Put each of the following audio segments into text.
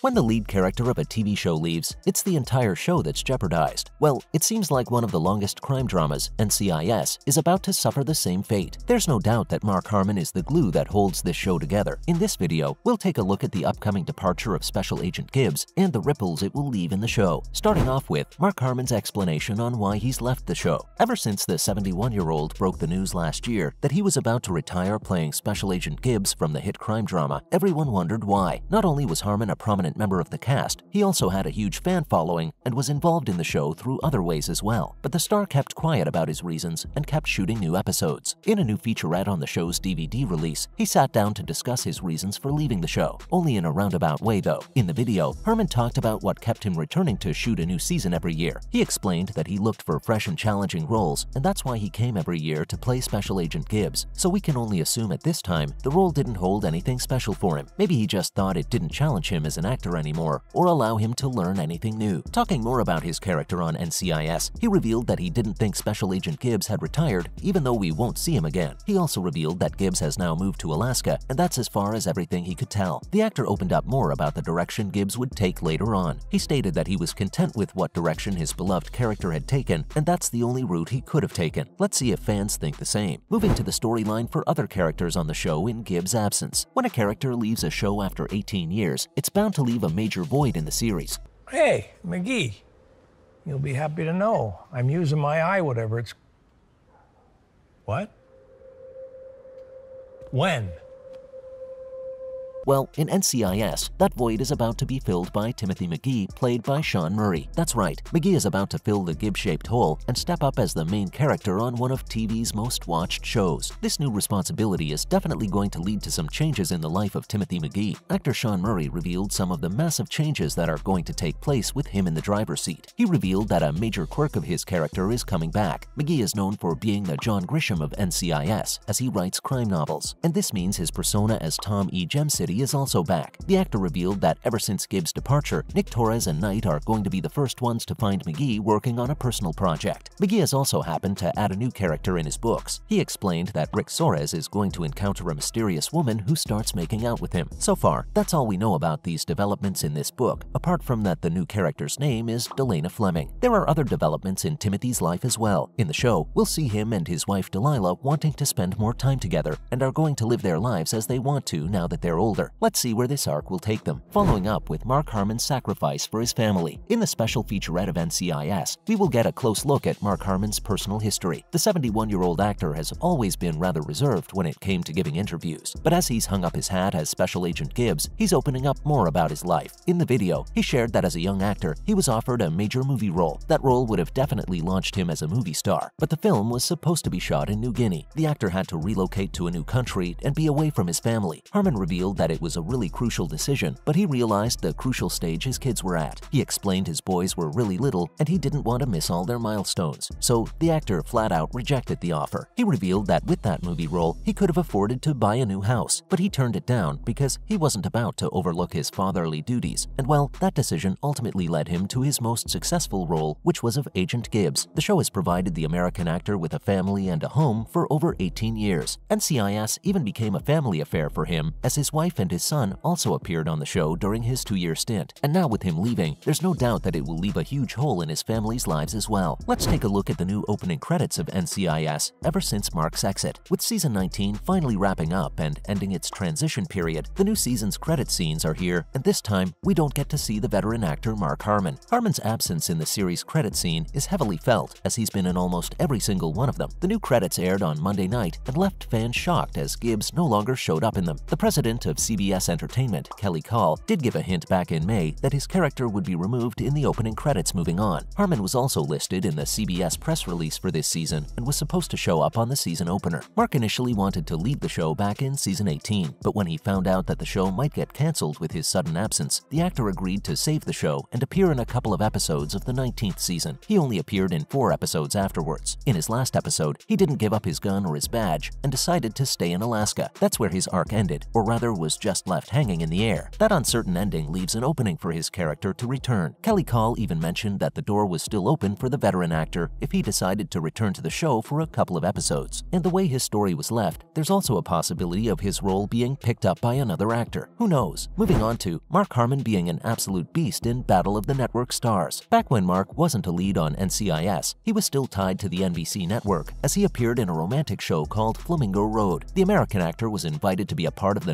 When the lead character of a TV show leaves, it's the entire show that's jeopardized. Well, it seems like one of the longest crime dramas, NCIS, is about to suffer the same fate. There's no doubt that Mark Harmon is the glue that holds this show together. In this video, we'll take a look at the upcoming departure of Special Agent Gibbs and the ripples it will leave in the show. Starting off with Mark Harmon's explanation on why he's left the show. Ever since the 71-year-old broke the news last year that he was about to retire playing Special Agent Gibbs from the hit crime drama, everyone wondered why. Not only was Harmon a prominent member of the cast, he also had a huge fan following and was involved in the show through other ways as well. But the star kept quiet about his reasons and kept shooting new episodes. In a new featurette on the show's DVD release, he sat down to discuss his reasons for leaving the show, only in a roundabout way though. In the video, Harmon talked about what kept him returning to shoot a new season every year. He explained that he looked for fresh and challenging roles, and that's why he came every year to play Special Agent Gibbs. So we can only assume at this time the role didn't hold anything special for him. Maybe he just thought it didn't challenge him as an actor anymore or allow him to learn anything new. Talking more about his character on NCIS, he revealed that he didn't think Special Agent Gibbs had retired, even though we won't see him again. He also revealed that Gibbs has now moved to Alaska, and that's as far as everything he could tell. The actor opened up more about the direction Gibbs would take later on. He stated that he was content with what direction his beloved character had taken, and that's the only route he could have taken. Let's see if fans think the same. Moving to the storyline for other characters on the show in Gibbs' absence. When a character leaves a show after 18 years, it's bound to leave a major void in the series. Hey, McGee, you'll be happy to know I'm using my eye, whatever it's. What? When? Well, in NCIS, that void is about to be filled by Timothy McGee, played by Sean Murray. That's right, McGee is about to fill the gib-shaped hole and step up as the main character on one of TV's most watched shows. This new responsibility is definitely going to lead to some changes in the life of Timothy McGee. Actor Sean Murray revealed some of the massive changes that are going to take place with him in the driver's seat. He revealed that a major quirk of his character is coming back. McGee is known for being the John Grisham of NCIS, as he writes crime novels, and this means his persona as Thom E. Gem Is also back. The actor revealed that ever since Gibbs' departure, Nick Torres and Knight are going to be the first ones to find McGee working on a personal project. McGee has also happened to add a new character in his books. He explained that Rick Soares is going to encounter a mysterious woman who starts making out with him. So far, that's all we know about these developments in this book, apart from that the new character's name is Delana Fleming. There are other developments in Timothy's life as well. In the show, we'll see him and his wife Delilah wanting to spend more time together and are going to live their lives as they want to now that they're older. Let's see where this arc will take them, following up with Mark Harmon's sacrifice for his family. In the special featurette of NCIS, we will get a close look at Mark Harmon's personal history. The 71-year-old actor has always been rather reserved when it came to giving interviews, but as he's hung up his hat as Special Agent Gibbs, he's opening up more about his life. In the video, he shared that as a young actor, he was offered a major movie role. That role would have definitely launched him as a movie star, but the film was supposed to be shot in New Guinea. The actor had to relocate to a new country and be away from his family. Harmon revealed that it was a really crucial decision, but he realized the crucial stage his kids were at. He explained his boys were really little and he didn't want to miss all their milestones, so the actor flat out rejected the offer. He revealed that with that movie role, he could have afforded to buy a new house, but he turned it down because he wasn't about to overlook his fatherly duties, and well, that decision ultimately led him to his most successful role, which was of Agent Gibbs. The show has provided the American actor with a family and a home for over 18 years. NCIS even became a family affair for him, as his wife and his son also appeared on the show during his two-year stint. And now with him leaving, there's no doubt that it will leave a huge hole in his family's lives as well. Let's take a look at the new opening credits of NCIS ever since Mark's exit. With season 19 finally wrapping up and ending its transition period, the new season's credit scenes are here, and this time, we don't get to see the veteran actor Mark Harmon. Harmon's absence in the series credit scene is heavily felt, as he's been in almost every single one of them. The new credits aired on Monday night and left fans shocked as Gibbs no longer showed up in them. The president of Entertainment, Kelly Kahl, did give a hint back in May that his character would be removed in the opening credits moving on. Harmon was also listed in the CBS press release for this season and was supposed to show up on the season opener. Mark initially wanted to leave the show back in season 18, but when he found out that the show might get cancelled with his sudden absence, the actor agreed to save the show and appear in a couple of episodes of the 19th season. He only appeared in four episodes afterwards. In his last episode, he didn't give up his gun or his badge and decided to stay in Alaska. That's where his arc ended, or rather was just left hanging in the air. That uncertain ending leaves an opening for his character to return. Kelly Kahl even mentioned that the door was still open for the veteran actor if he decided to return to the show for a couple of episodes. And the way his story was left, there's also a possibility of his role being picked up by another actor. Who knows? Moving on to Mark Harmon being an absolute beast in Battle of the Network Stars. Back when Mark wasn't a lead on NCIS, he was still tied to the NBC network as he appeared in a romantic show called Flamingo Road. The American actor was invited to be a part of the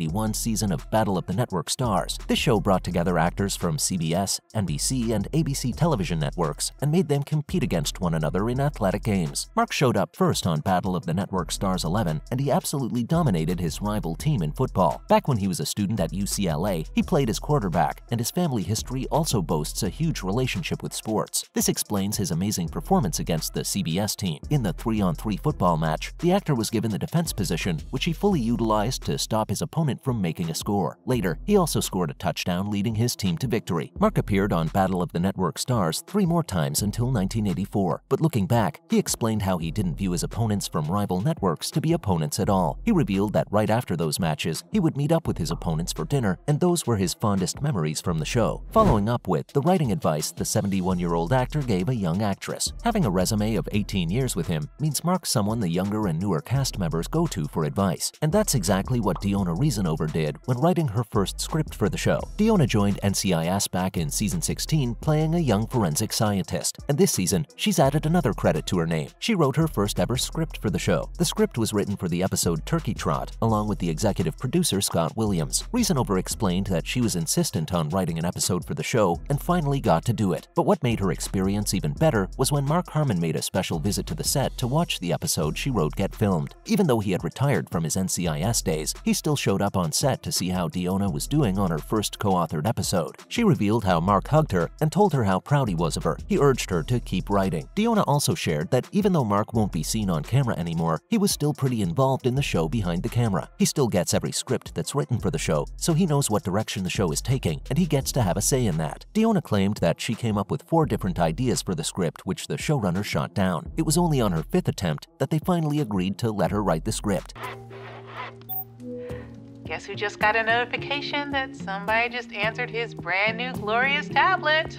1981 season of Battle of the Network Stars. This show brought together actors from CBS, NBC, and ABC television networks and made them compete against one another in athletic games. Mark showed up first on Battle of the Network Stars 11, and he absolutely dominated his rival team in football. Back when he was a student at UCLA, he played as quarterback, and his family history also boasts a huge relationship with sports. This explains his amazing performance against the CBS team. In the 3-on-3 football match, the actor was given the defense position, which he fully utilized to stop his opponent from making a score. Later, he also scored a touchdown leading his team to victory. Mark appeared on Battle of the Network Stars three more times until 1984, but looking back, he explained how he didn't view his opponents from rival networks to be opponents at all. He revealed that right after those matches, he would meet up with his opponents for dinner, and those were his fondest memories from the show. Following up with the writing advice the 71-year-old actor gave a young actress. Having a resume of 18 years with him means Mark's someone the younger and newer cast members go to for advice, and that's exactly what Diona Reasonover did when writing her first script for the show. Diona joined NCIS back in season 16 playing a young forensic scientist, and this season she's added another credit to her name. She wrote her first ever script for the show. The script was written for the episode Turkey Trot, along with the executive producer Scott Williams. Reasonover explained that she was insistent on writing an episode for the show and finally got to do it. But what made her experience even better was when Mark Harmon made a special visit to the set to watch the episode she wrote get filmed. Even though he had retired from his NCIS days, he still showed up on set to see how Diona was doing on her first co-authored episode. She revealed how Mark hugged her and told her how proud he was of her. He urged her to keep writing. Diona also shared that even though Mark won't be seen on camera anymore, he was still pretty involved in the show behind the camera. He still gets every script that's written for the show, so he knows what direction the show is taking, and he gets to have a say in that. Diona claimed that she came up with four different ideas for the script which the showrunner shot down. It was only on her fifth attempt that they finally agreed to let her write the script. Guess who just got a notification that somebody just answered his brand new glorious tablet?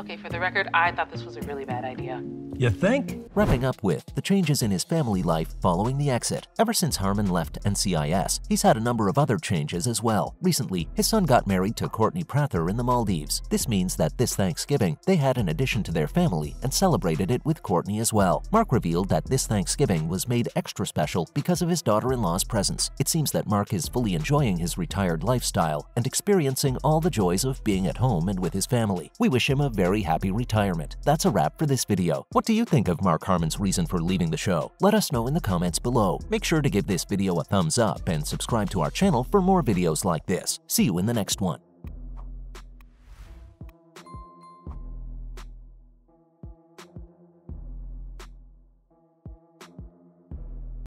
Okay, for the record, I thought this was a really bad idea. You think? Wrapping up with the changes in his family life following the exit. Ever since Harmon left NCIS, he's had a number of other changes as well. Recently, his son got married to Courtney Prather in the Maldives. This means that this Thanksgiving, they had an addition to their family and celebrated it with Courtney as well. Mark revealed that this Thanksgiving was made extra special because of his daughter-in-law's presence. It seems that Mark is fully enjoying his retired lifestyle and experiencing all the joys of being at home and with his family. We wish him a very happy retirement. That's a wrap for this video. What do you think of Mark Harmon's reason for leaving the show? Let us know in the comments below. Make sure to give this video a thumbs up and subscribe to our channel for more videos like this. See you in the next one.